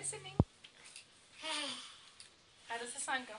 listening. How does the song go?